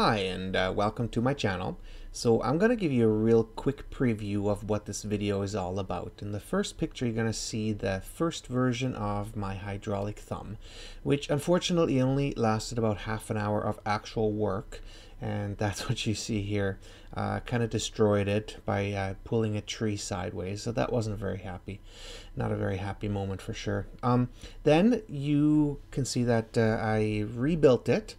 Hi and uh, welcome to my channel. So I'm going to give you a real quick preview of what this video is all about. In the first picture you're going to see the first version of my hydraulic thumb, which unfortunately only lasted about half an hour of actual work and that's what you see here. Uh, kind of destroyed it by uh, pulling a tree sideways, so that wasn't very happy. Not a very happy moment for sure. Um, then you can see that uh, I rebuilt it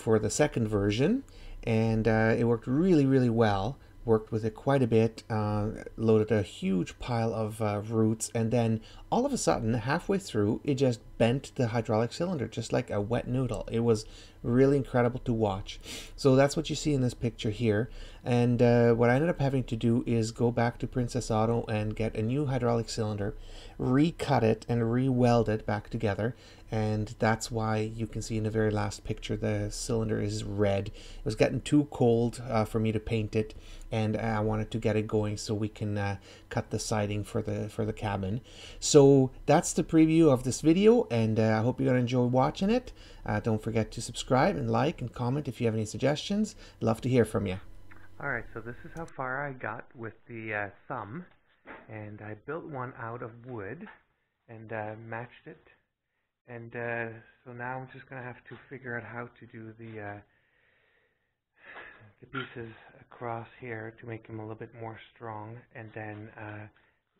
for the second version and uh, it worked really really well worked with it quite a bit uh, loaded a huge pile of uh, roots and then all of a sudden halfway through it just bent the hydraulic cylinder just like a wet noodle. It was really incredible to watch. So that's what you see in this picture here and uh, what I ended up having to do is go back to Princess Auto and get a new hydraulic cylinder recut it and re-weld it back together and that's why you can see in the very last picture the cylinder is red. It was getting too cold uh, for me to paint it and I wanted to get it going so we can uh, cut the siding for the for the cabin. So that's the preview of this video and uh, I hope you're going to enjoy watching it. Uh, don't forget to subscribe and like and comment if you have any suggestions. Love to hear from you. Alright, so this is how far I got with the uh, thumb and I built one out of wood and uh, matched it and uh, so now I'm just going to have to figure out how to do the uh, the pieces across here to make them a little bit more strong. And then uh,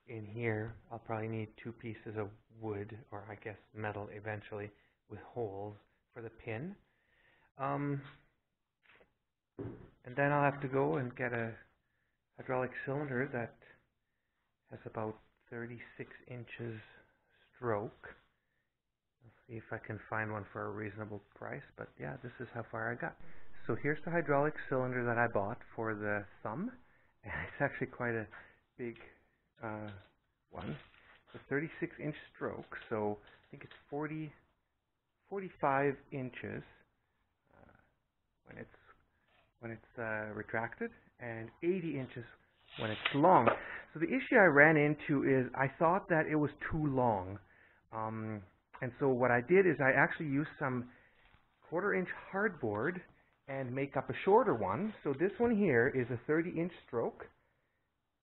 in here, I'll probably need two pieces of wood, or I guess metal eventually, with holes for the pin. Um, and then I'll have to go and get a hydraulic cylinder that has about 36 inches stroke see if I can find one for a reasonable price. But yeah, this is how far I got. So here's the hydraulic cylinder that I bought for the thumb. And it's actually quite a big uh, one. It's a 36 inch stroke, so I think it's 40, 45 inches uh, when it's when it's uh, retracted, and 80 inches when it's long. So the issue I ran into is I thought that it was too long. Um, and so what I did is I actually used some quarter inch hardboard and make up a shorter one. So this one here is a 30 inch stroke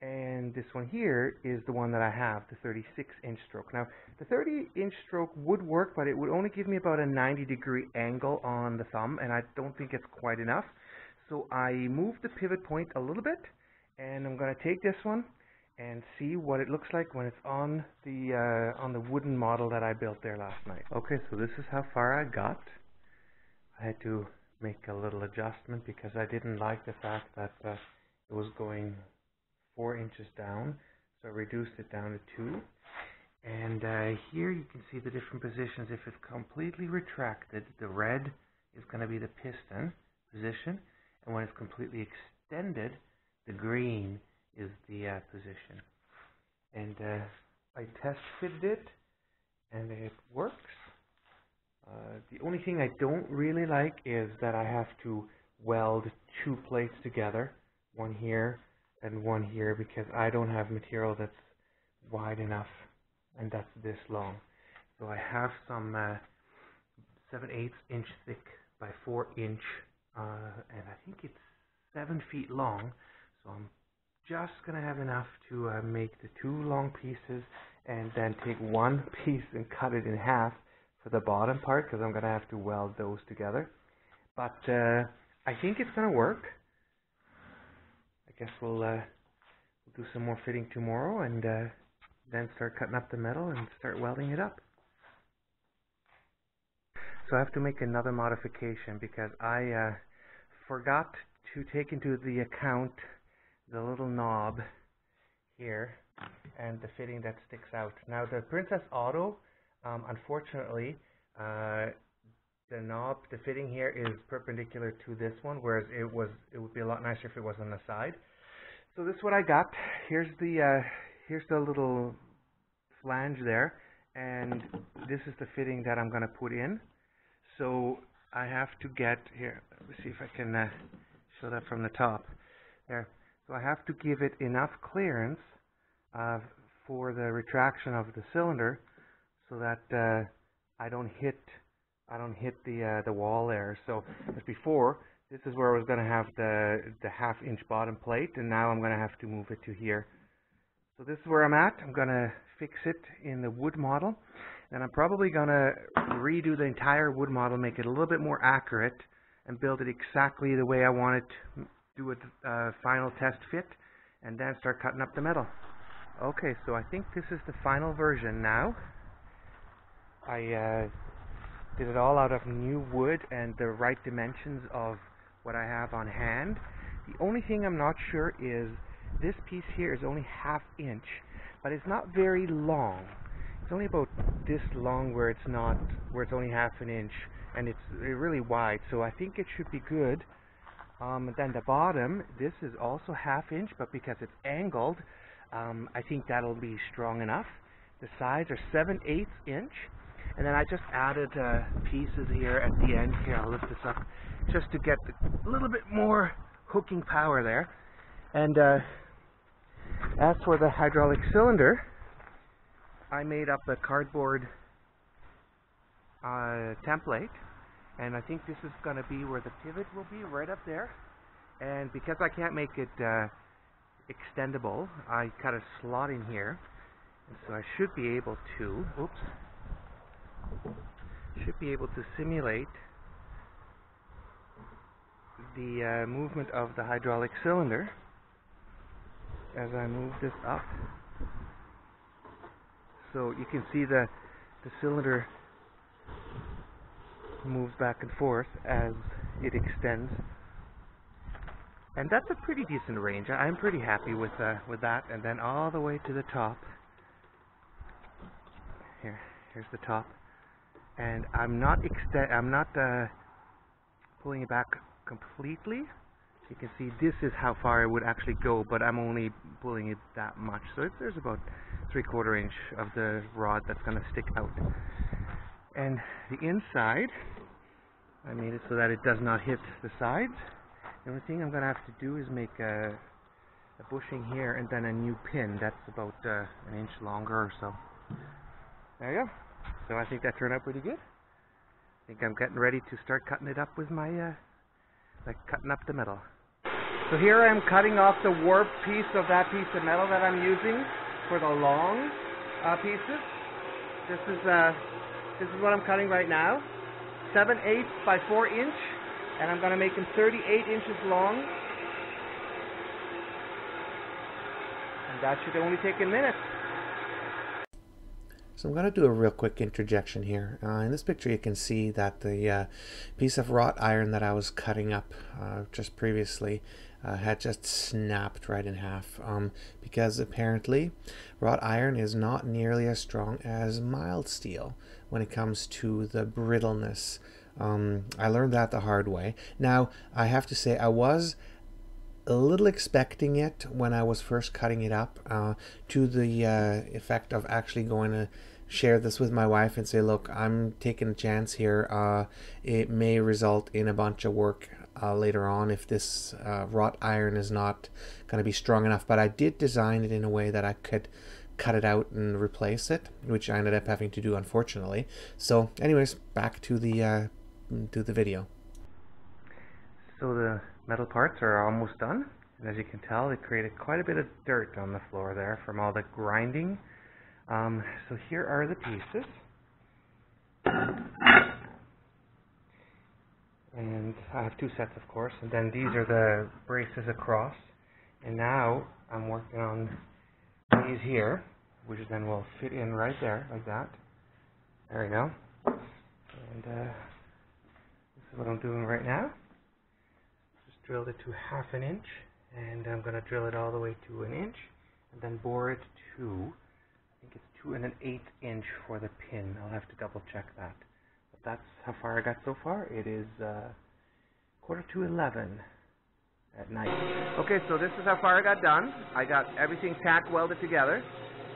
and this one here is the one that I have, the 36 inch stroke. Now the 30 inch stroke would work but it would only give me about a 90 degree angle on the thumb and I don't think it's quite enough. So I moved the pivot point a little bit and I'm going to take this one and see what it looks like when it's on the uh, on the wooden model that I built there last night. Okay, so this is how far I got. I had to make a little adjustment because I didn't like the fact that uh, it was going four inches down, so I reduced it down to two. And uh, here you can see the different positions. If it's completely retracted, the red is going to be the piston position, and when it's completely extended, the green is the uh, position. And uh, I test fitted it, and it works. Uh, the only thing I don't really like is that I have to weld two plates together, one here and one here, because I don't have material that's wide enough and that's this long. So I have some uh, 7 8 inch thick by 4 inch, uh, and I think it's 7 feet long, so I'm just going to have enough to uh, make the two long pieces and then take one piece and cut it in half for the bottom part because I'm going to have to weld those together. But uh, I think it's going to work. I guess we'll, uh, we'll do some more fitting tomorrow and uh, then start cutting up the metal and start welding it up. So I have to make another modification because I uh, forgot to take into the account the little knob here and the fitting that sticks out. Now the Princess Auto, um, unfortunately, uh, the knob, the fitting here is perpendicular to this one, whereas it was, it would be a lot nicer if it was on the side. So this is what I got. Here's the, uh, here's the little flange there, and this is the fitting that I'm going to put in. So I have to get here. Let me see if I can uh, show that from the top. There. So I have to give it enough clearance uh, for the retraction of the cylinder so that uh, I don't hit I don't hit the uh, the wall there. So as before, this is where I was going to have the, the half inch bottom plate and now I'm going to have to move it to here. So this is where I'm at. I'm going to fix it in the wood model and I'm probably going to redo the entire wood model, make it a little bit more accurate and build it exactly the way I want it, do a uh, final test fit and then start cutting up the metal. Okay, so I think this is the final version now. I uh, did it all out of new wood and the right dimensions of what I have on hand. The only thing I'm not sure is this piece here is only half inch, but it's not very long. It's only about this long where it's not, where it's only half an inch, and it's really wide, so I think it should be good. Um, then the bottom, this is also half inch, but because it's angled, um, I think that'll be strong enough. The sides are 7 8 inch, and then I just added uh, pieces here at the end. Here, I'll lift this up just to get a little bit more hooking power there. And uh, as for the hydraulic cylinder, I made up a cardboard uh, template and I think this is going to be where the pivot will be right up there and because I can't make it uh, extendable I cut a slot in here and so I should be able to oops should be able to simulate the uh, movement of the hydraulic cylinder as I move this up. So you can see the, the cylinder moves back and forth as it extends. And that's a pretty decent range. I'm pretty happy with uh, with that. And then all the way to the top. Here, here's the top. And I'm not extend. I'm not uh, pulling it back completely. You can see this is how far it would actually go, but I'm only pulling it that much. So there's about three quarter inch of the rod that's going to stick out. And the inside, I made it so that it does not hit the sides. The only thing I'm going to have to do is make a, a bushing here and then a new pin that's about uh, an inch longer or so. There you go. So I think that turned out pretty good. I think I'm getting ready to start cutting it up with my uh, like cutting up the metal. So here I am cutting off the warp piece of that piece of metal that I'm using for the long uh, pieces. This is uh, this is what I'm cutting right now. 7 8 by 4 inch, and I'm going to make them 38 inches long. And that should only take a minute. So I'm going to do a real quick interjection here. Uh, in this picture you can see that the uh, piece of wrought iron that I was cutting up uh, just previously uh, had just snapped right in half um, because apparently wrought iron is not nearly as strong as mild steel when it comes to the brittleness. Um, I learned that the hard way. Now I have to say I was a little expecting it when I was first cutting it up uh, to the uh, effect of actually going to share this with my wife and say, look, I'm taking a chance here. Uh, it may result in a bunch of work uh, later on if this uh, wrought iron is not going to be strong enough. But I did design it in a way that I could cut it out and replace it, which I ended up having to do, unfortunately. So, anyways, back to the uh, to the video. So the metal parts are almost done. And as you can tell, it created quite a bit of dirt on the floor there from all the grinding um, so here are the pieces. And I have two sets, of course, and then these are the braces across. And now I'm working on these here, which then will fit in right there, like that. There we go. And uh, this is what I'm doing right now. Just drilled it to half an inch, and I'm going to drill it all the way to an inch, and then bore it to I think it's two and an eighth inch for the pin. I'll have to double check that. That's how far I got so far. It is uh, quarter to 11 at night. Okay, so this is how far I got done. I got everything tack welded together.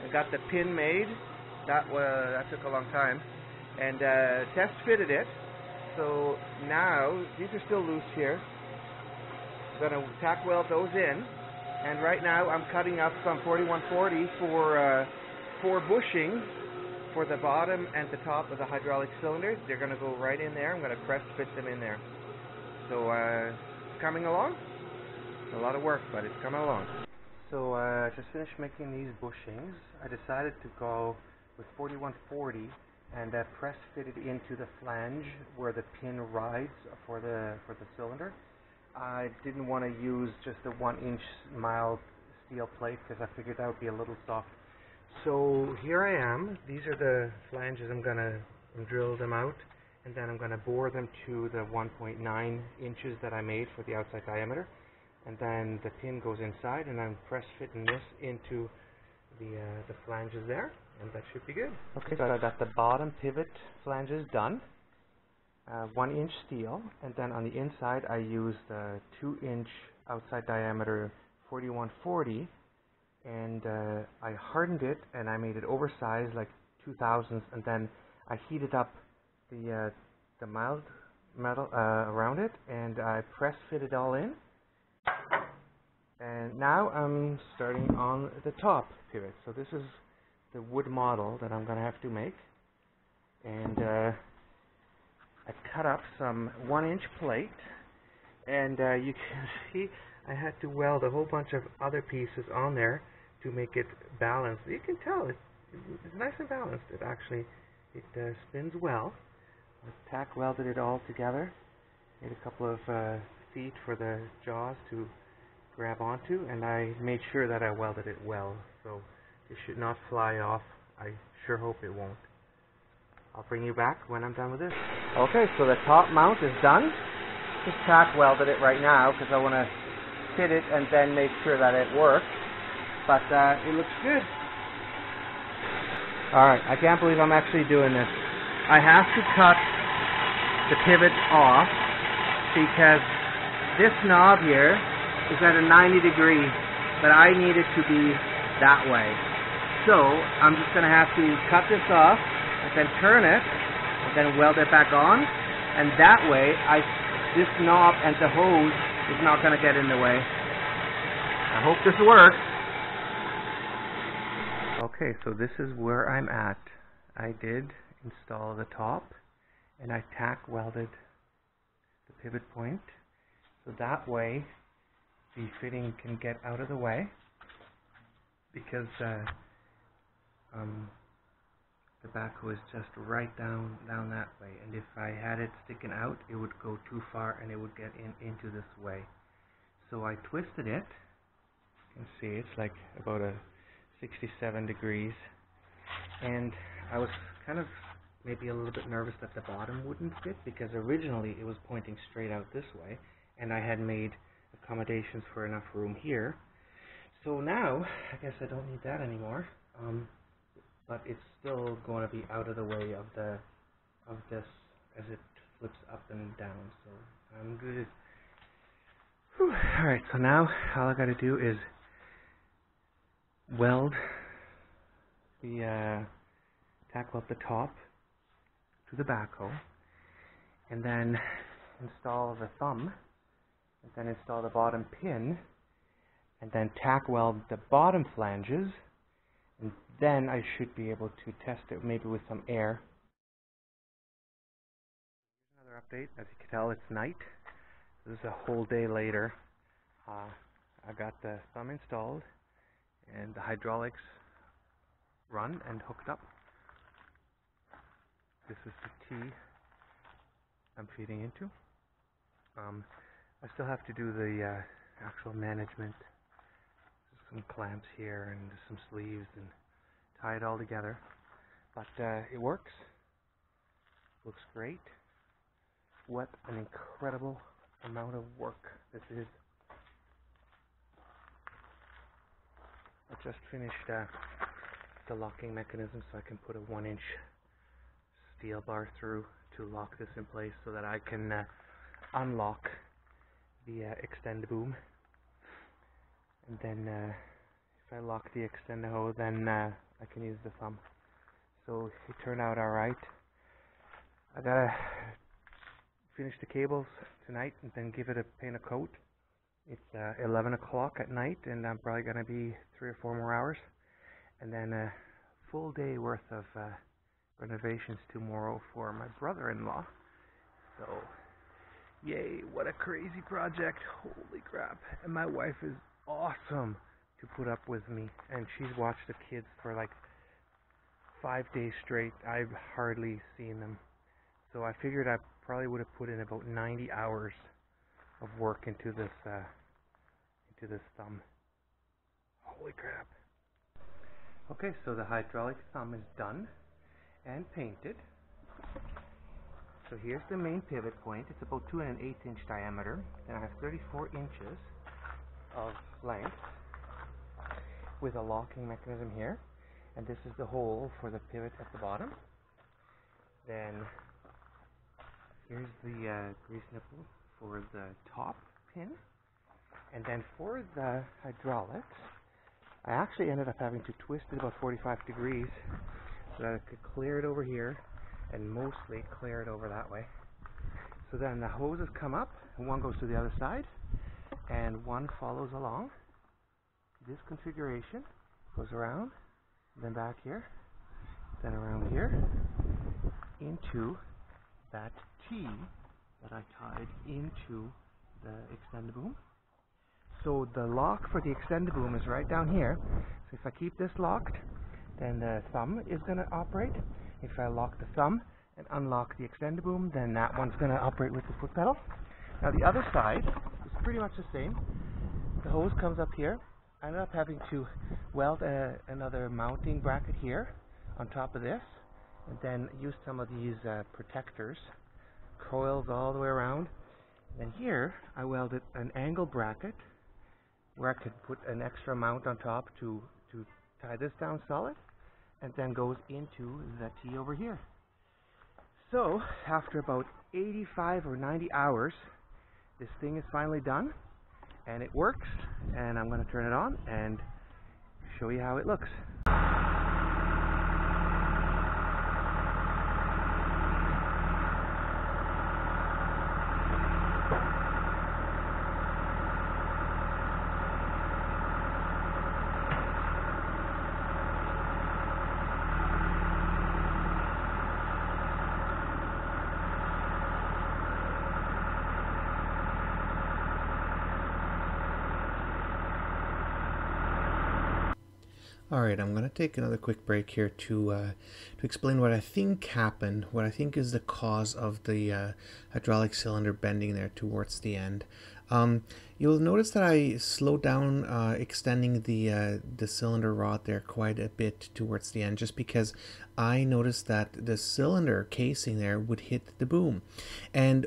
I got the pin made. That uh, that took a long time. And uh, test fitted it. So now, these are still loose here. I'm going to tack weld those in. And right now I'm cutting up some 4140 for uh, for bushing for the bottom and the top of the hydraulic cylinders. They're going to go right in there. I'm going to press fit them in there. So uh, coming along. It's a lot of work, but it's coming along. So uh, just finished making these bushings. I decided to go with 4140 and uh, press fitted into the flange where the pin rides for the for the cylinder. I didn't want to use just a one inch mild steel plate because I figured that would be a little soft. So here I am. These are the flanges. I'm gonna drill them out and then I'm gonna bore them to the 1.9 inches that I made for the outside diameter and then the pin goes inside and I'm press fitting this into the uh, the flanges there and that should be good. Okay, so I got the bottom pivot flanges done, uh, one inch steel, and then on the inside I used the two inch outside diameter 4140 and uh, I hardened it and I made it oversized like 2000s and then I heated up the uh, the mild metal uh, around it and I press fit it all in and now I'm starting on the top pivot. So this is the wood model that I'm going to have to make. And uh, I cut up some one inch plate. And uh, you can see I had to weld a whole bunch of other pieces on there to make it balanced. You can tell it's, it's nice and balanced. It actually it uh, spins well. I tack welded it all together. Made a couple of uh, feet for the jaws to grab onto and I made sure that I welded it well so it should not fly off. I sure hope it won't. I'll bring you back when I'm done with this. Okay, so the top mount is done. Just tack welded it right now because I want to fit it and then make sure that it works. But uh, it looks good. Alright, I can't believe I'm actually doing this. I have to cut the pivot off because this knob here is at a 90 degree, but I need it to be that way. So I'm just going to have to cut this off and then turn it and then weld it back on. And that way, I this knob and the hose is not going to get in the way. I hope this works. Okay, so this is where I'm at. I did install the top and I tack welded the pivot point so that way the fitting can get out of the way because uh, um, the backhoe is just right down down that way and if I had it sticking out it would go too far and it would get in into this way so I twisted it you can see it's like about a 67 degrees and I was kind of maybe a little bit nervous that the bottom wouldn't fit because originally it was pointing straight out this way and I had made accommodations for enough room here. So now, I guess I don't need that anymore. Um, but it's still going to be out of the way of the of this as it flips up and down. So I'm good. Alright, so now all I got to do is weld the uh, tackle up the top to the backhoe and then install the thumb and then install the bottom pin and then tack weld the bottom flanges and then I should be able to test it maybe with some air. Another update, as you can tell it's night. This is a whole day later. Uh, I got the thumb installed and the hydraulics run and hooked up. This is the T I'm feeding into. Um, I still have to do the uh, actual management. Some clamps here and some sleeves and tie it all together. But uh, it works. Looks great. What an incredible amount of work this is. I just finished uh, the locking mechanism so I can put a one inch steel bar through to lock this in place so that I can uh, unlock the uh, extend boom. And then uh, if I lock the extend hole then uh, I can use the thumb. So it turned out alright. I gotta finish the cables tonight and then give it a paint a coat it's uh, 11 o'clock at night and I'm probably gonna be three or four more hours and then a full day worth of uh, renovations tomorrow for my brother-in-law so Yay, what a crazy project. Holy crap. And my wife is awesome to put up with me. And she's watched the kids for like five days straight. I've hardly seen them. So I figured I probably would have put in about 90 hours of work into this uh, into this thumb. Holy crap. Okay, so the hydraulic thumb is done and painted. So here's the main pivot point. It's about two and an eighth inch diameter. And I have 34 inches of length with a locking mechanism here. And this is the hole for the pivot at the bottom. Then here's the uh, grease nipple for the top pin. And then for the hydraulics, I actually ended up having to twist it about 45 degrees so that I could clear it over here and mostly clear it over that way. So then the hoses come up, one goes to the other side, and one follows along this configuration, goes around, then back here, then around here, into that T that I tied into the extender boom. So the lock for the extender boom is right down here. So if I keep this locked, then the thumb is going to operate. If I lock the thumb and unlock the extender boom, then that one's going to operate with the foot pedal. Now the other side is pretty much the same. The hose comes up here. I ended up having to weld a, another mounting bracket here on top of this and then use some of these uh, protectors, coils all the way around. And here I welded an angle bracket where I could put an extra mount on top to, to tie this down solid and then goes into the T over here. So after about 85 or 90 hours, this thing is finally done and it works and I'm going to turn it on and show you how it looks. All right, I'm going to take another quick break here to uh, to explain what I think happened, what I think is the cause of the uh, hydraulic cylinder bending there towards the end. Um, you'll notice that I slowed down uh, extending the uh, the cylinder rod there quite a bit towards the end, just because I noticed that the cylinder casing there would hit the boom, and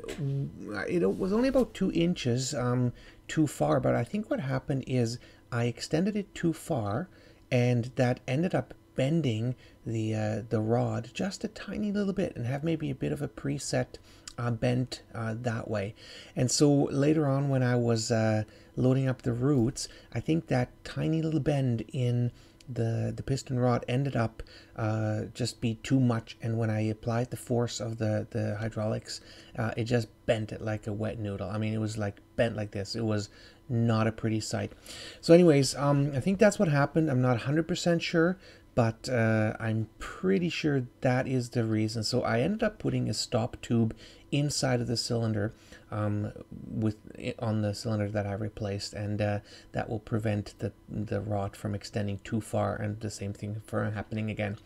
it was only about two inches um, too far. But I think what happened is I extended it too far and that ended up bending the uh, the rod just a tiny little bit and have maybe a bit of a preset uh, bent uh, that way. And so later on when I was uh, loading up the roots, I think that tiny little bend in the, the piston rod ended up uh, just be too much and when I applied the force of the, the hydraulics, uh, it just bent it like a wet noodle. I mean, it was like bent like this. It was not a pretty sight. So anyways, um, I think that's what happened. I'm not 100% sure, but uh, I'm pretty sure that is the reason. So I ended up putting a stop tube inside of the cylinder um, with on the cylinder that I replaced, and uh, that will prevent the the rod from extending too far, and the same thing from happening again.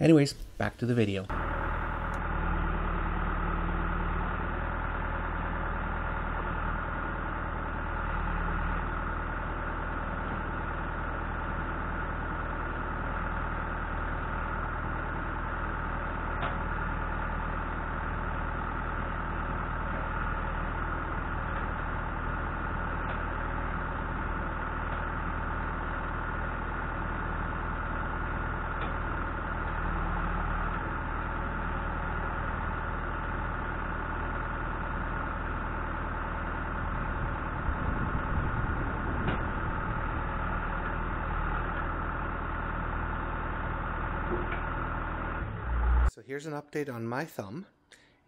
Anyways, back to the video. So here's an update on my thumb.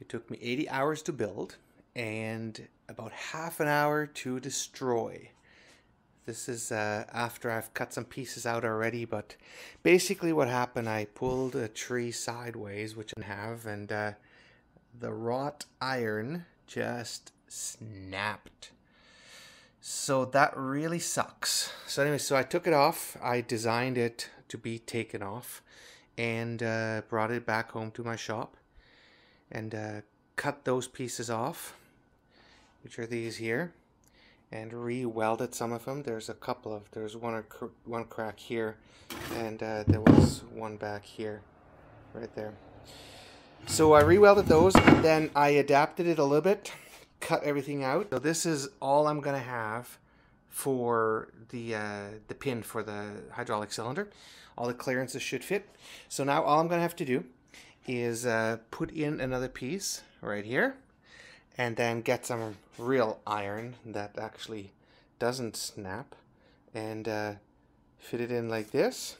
It took me 80 hours to build and about half an hour to destroy. This is uh, after I've cut some pieces out already, but basically what happened, I pulled a tree sideways, which I have, and uh, the wrought iron just snapped. So that really sucks. So anyway, so I took it off. I designed it to be taken off and uh, brought it back home to my shop and uh, cut those pieces off, which are these here, and re-welded some of them. There's a couple of, there's one, one crack here and uh, there was one back here, right there. So I re-welded those and then I adapted it a little bit, cut everything out. So this is all I'm gonna have for the uh, the pin for the hydraulic cylinder. All the clearances should fit. So now all I'm gonna have to do is uh, put in another piece right here and then get some real iron that actually doesn't snap and uh, fit it in like this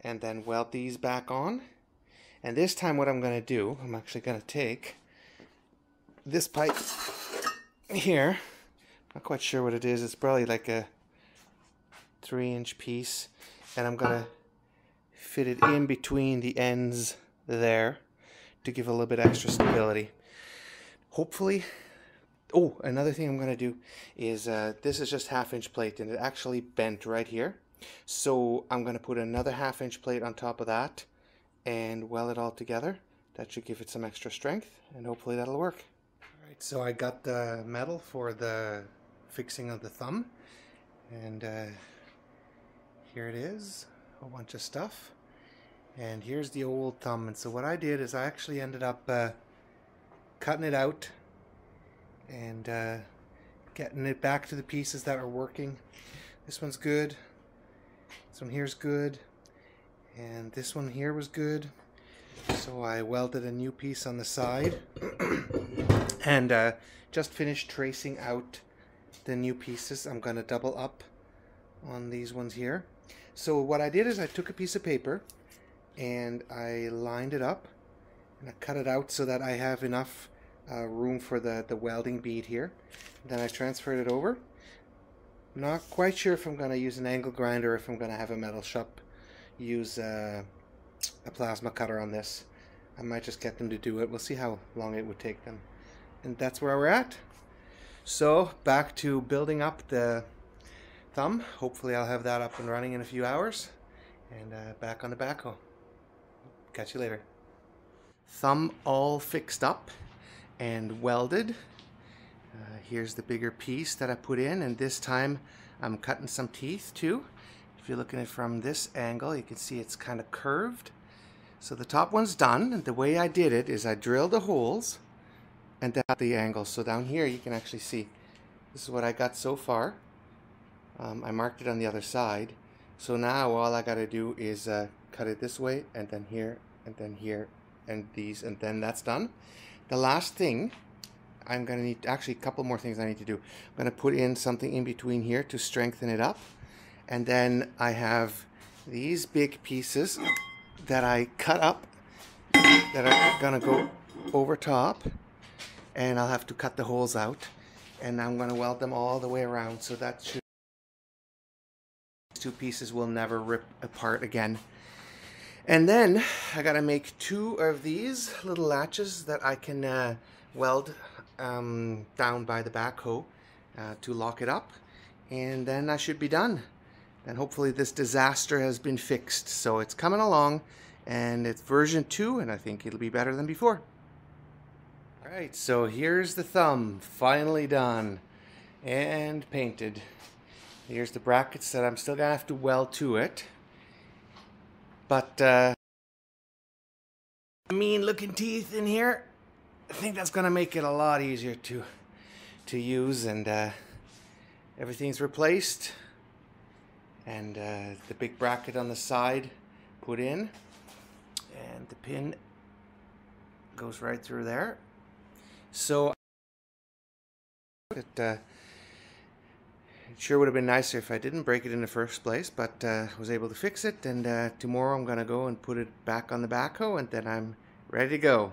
and then weld these back on and this time what I'm going to do, I'm actually going to take this pipe here, not quite sure what it is, it's probably like a three inch piece, and I'm to fit it in between the ends there to give a little bit extra stability. Hopefully, oh, another thing I'm to do is, uh, this is just half inch plate and it actually bent right here. So I'm to put another half inch plate on top of that and weld it all together. That should give it some extra strength and hopefully that'll work. Alright, so I got the metal for the fixing of the thumb and uh, here it is, a bunch of stuff. And here's the old thumb. And so what I did is I actually ended up uh, cutting it out and uh, getting it back to the pieces that are working. This one's good. This one here's good and this one here was good so I welded a new piece on the side and uh, just finished tracing out the new pieces I'm gonna double up on these ones here so what I did is I took a piece of paper and I lined it up and I cut it out so that I have enough uh, room for the, the welding bead here. Then I transferred it over. Not quite sure if I'm going to use an angle grinder or if I'm going to have a metal shop use uh, a plasma cutter on this. I might just get them to do it. We'll see how long it would take them. And that's where we're at. So back to building up the thumb. Hopefully I'll have that up and running in a few hours. And uh, back on the backhoe. Catch you later. Thumb all fixed up and welded. Uh, here's the bigger piece that I put in and this time I'm cutting some teeth too. If you're looking at it from this angle, you can see it's kind of curved. So the top one's done, and the way I did it is I drilled the holes and got the angle. So down here you can actually see this is what I got so far. Um, I marked it on the other side. So now all I got to do is uh, cut it this way, and then here, and then here, and these, and then that's done. The last thing I'm going to need, actually a couple more things I need to do. I'm going to put in something in between here to strengthen it up. And then I have these big pieces that I cut up that are gonna go over top and I'll have to cut the holes out and I'm gonna weld them all the way around so that should two pieces will never rip apart again. And then I gotta make two of these little latches that I can uh, weld um, down by the backhoe uh, to lock it up and then I should be done and hopefully this disaster has been fixed. So it's coming along and it's version 2 and I think it'll be better than before. Alright, so here's the thumb, finally done and painted. Here's the brackets that I'm still going to have to weld to it. But, uh, mean looking teeth in here. I think that's going to make it a lot easier to, to use and, uh, everything's replaced and uh, the big bracket on the side put in and the pin goes right through there so it, uh, sure would have been nicer if I didn't break it in the first place but uh, was able to fix it and uh, tomorrow I'm gonna go and put it back on the backhoe and then I'm ready to go